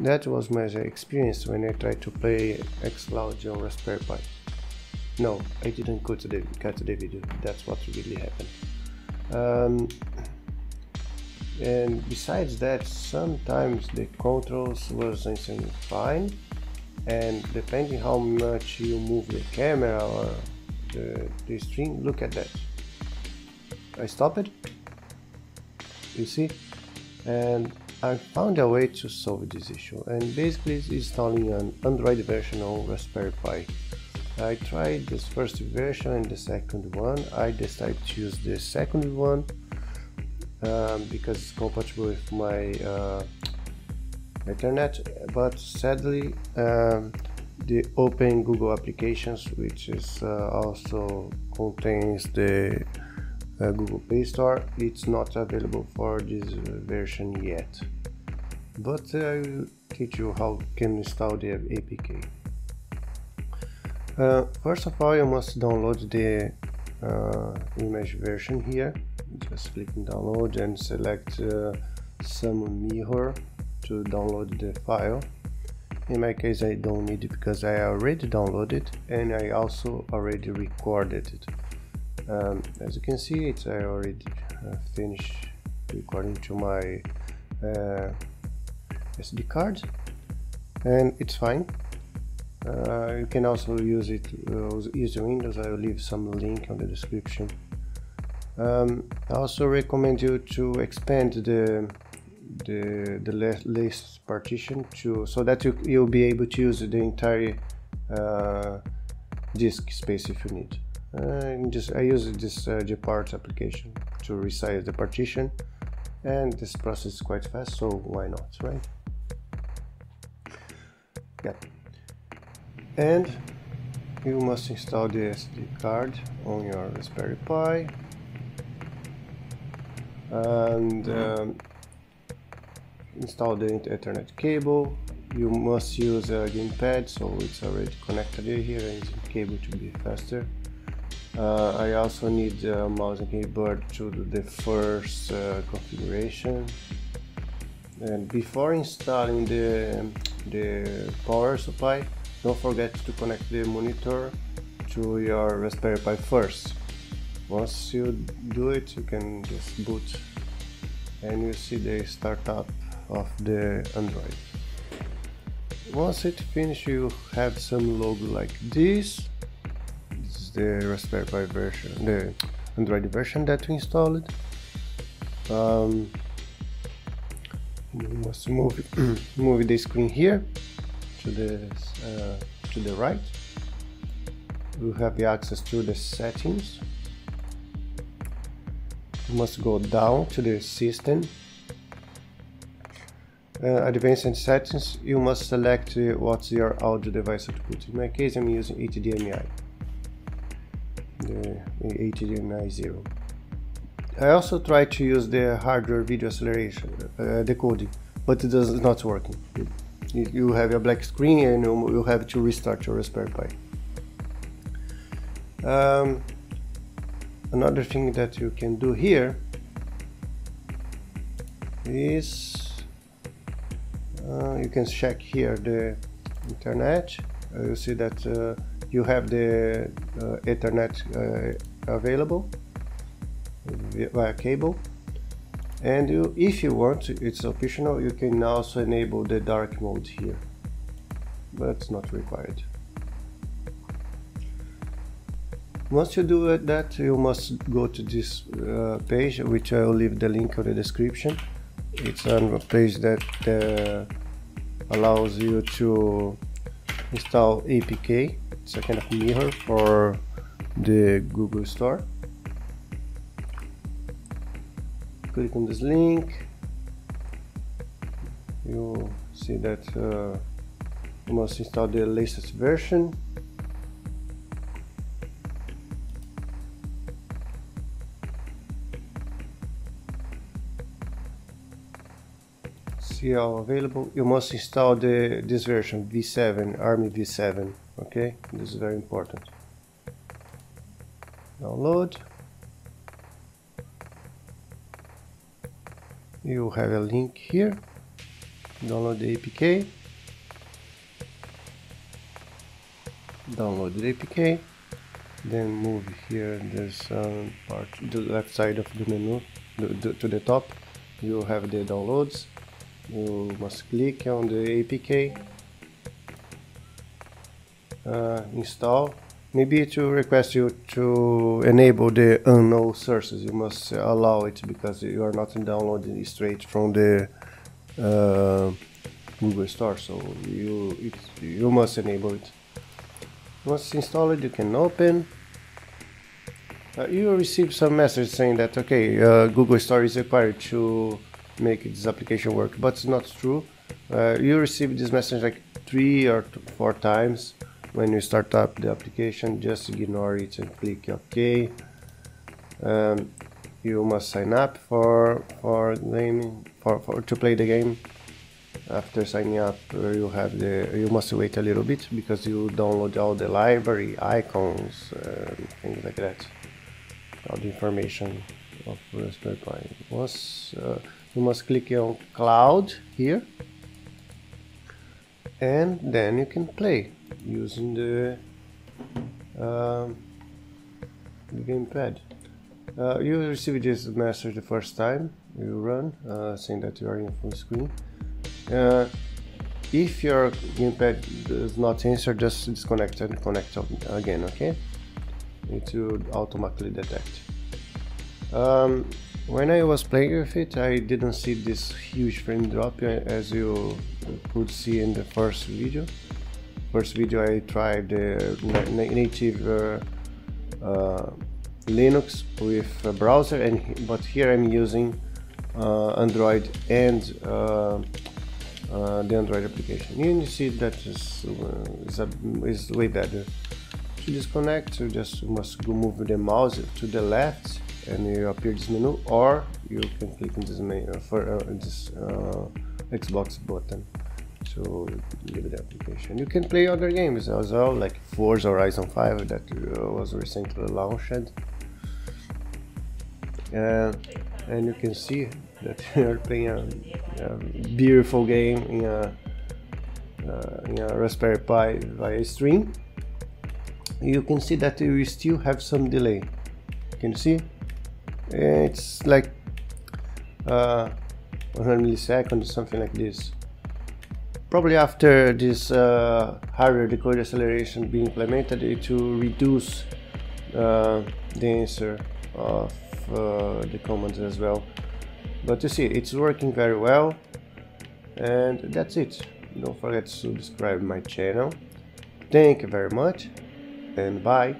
that was my experience when I tried to play xCloud on Raspberry Pi. No, I didn't cut the, cut the video, that's what really happened. Um, and besides that, sometimes the controls wasn't fine, and depending how much you move the camera or the, the stream, look at that. I stop it, you see, and I found a way to solve this issue and basically installing an Android version on Raspberry Pi. I tried this first version and the second one. I decided to use the second one um, because it's compatible with my uh, internet but sadly um, the open Google applications which is uh, also contains the uh, Google Play Store. It's not available for this version yet. But I will teach you how can install the APK uh, first of all you must download the uh, image version here. Just click download and select uh, some mirror to download the file. In my case I don't need it because I already downloaded it and I also already recorded it um, as you can see it's I already uh, finished recording to my uh, SD card and it's fine. Uh, you can also use it uh, use Windows. I will leave some link on the description. Um, I also recommend you to expand the the the list partition to so that you you'll be able to use the entire uh, disk space if you need uh, just I use this uh, application to resize the partition. And this process is quite fast so why not right? Yeah and you must install the SD card on your Raspberry Pi. And um, install the Ethernet cable. You must use a gamepad so it's already connected here and cable to be faster uh, I also need a mouse and keyboard to do the first uh, configuration. And before installing the, the power supply don't forget to connect the monitor to your Raspberry Pi first. Once you do it you can just boot and you see the startup of the Android. Once it finishes you have some logo like this the Raspberry Pi version, the Android version that we installed. Um, must move move the screen here to the uh, to the right. We have the access to the settings. We must go down to the system. Uh, advanced settings, you must select uh, what's your audio device output. In my case, I'm using HDMI the HDMI 0. I also tried to use the hardware video acceleration uh, decoding, but it does not working. You have a black screen and you have to restart your Raspberry Pi. Um, another thing that you can do here is uh, you can check here the internet. Uh, you see that uh, you have the uh, Ethernet uh, available via cable. And you, if you want it's optional you can also enable the dark mode here but it's not required. Once you do that you must go to this uh, page which I will leave the link in the description. It's a page that uh, allows you to install APK it's a kind of mirror for the Google Store. Click on this link. You see that uh, you must install the latest version. All available you must install the this version v7 army v7 okay? This is very important. Download. You have a link here. Download the APK download the APK then move here. There's um, part the left side of the menu to the top. You have the downloads you must click on the APK uh, install. Maybe to request you to enable the unknown sources you must allow it because you are not downloading it straight from the uh, Google Store so you it, you must enable it. Once installed you can open. Uh, you will receive some message saying that okay uh, Google Store is required to make this application work but it's not true. Uh, you receive this message like three or four times when you start up the application. Just ignore it and click OK. Um, you must sign up for for gaming for, for to play the game. After signing up uh, you have the you must wait a little bit because you download all the library icons and things like that. All the information of Raspberry Pi once uh, you must click on cloud here and then you can play using the, um, the gamepad uh, you receive this message the first time you run uh, saying that you are in full screen uh, if your gamepad does not answer, just disconnect and connect again, okay? It will automatically detect. Um, when I was playing with it, I didn't see this huge frame drop uh, as you could see in the first video. First video I tried the native uh, uh, Linux with a browser, and but here I'm using uh, Android and the Android application. And You see that is, is, a, is way better. To disconnect, you just must move the mouse to the left and you appear this menu or you can click in this menu for uh, this uh, Xbox button to leave the application. You can play other games as well, like Forza Horizon 5 that uh, was recently launched. Uh, and you can see that you're playing a, a beautiful game in a, uh, in a Raspberry Pi via stream you can see that you still have some delay can you see it's like uh, 100 milliseconds something like this. Probably after this uh, hardware decode acceleration being implemented it will reduce uh, the answer of uh, the commands as well. But you see it's working very well and that's it. Don't forget to subscribe my channel. Thank you very much and bye